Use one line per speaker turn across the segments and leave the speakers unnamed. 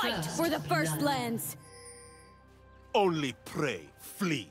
Fight for the First Lands!
Only pray, flee.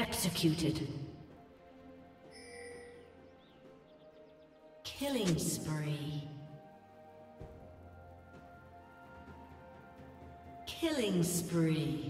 Executed. Killing spree. Killing spree.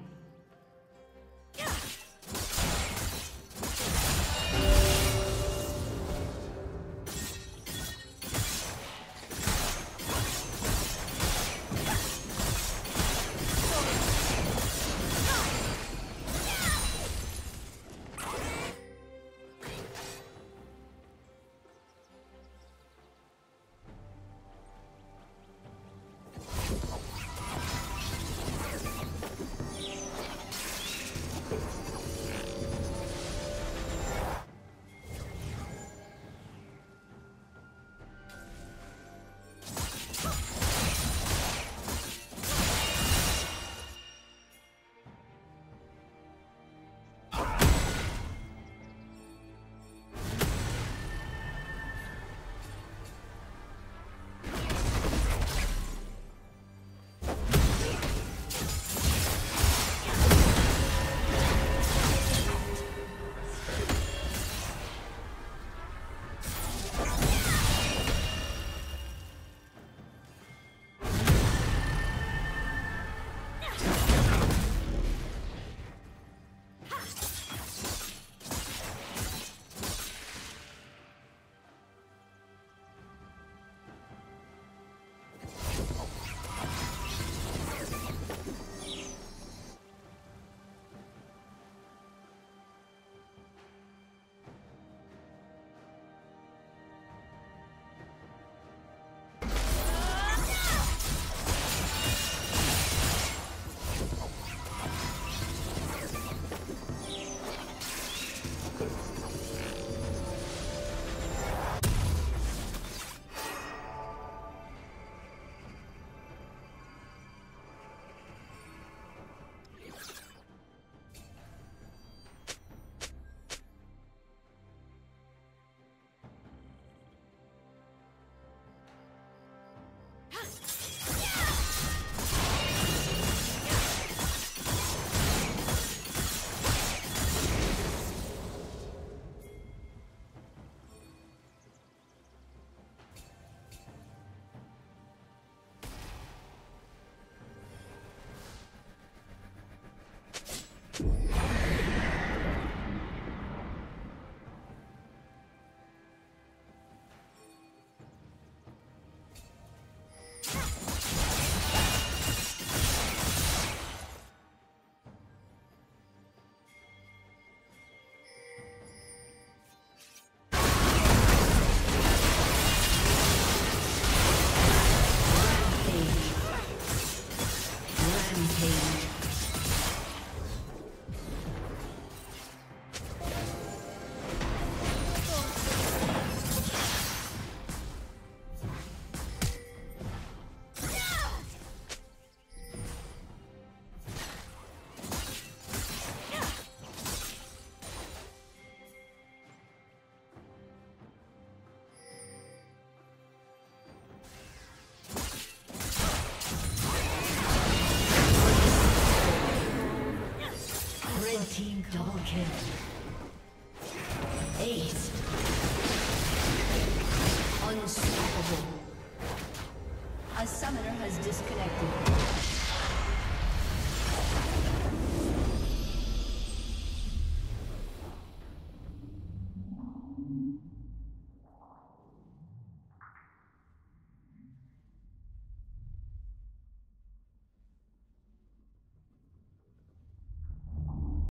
Kill. Ace.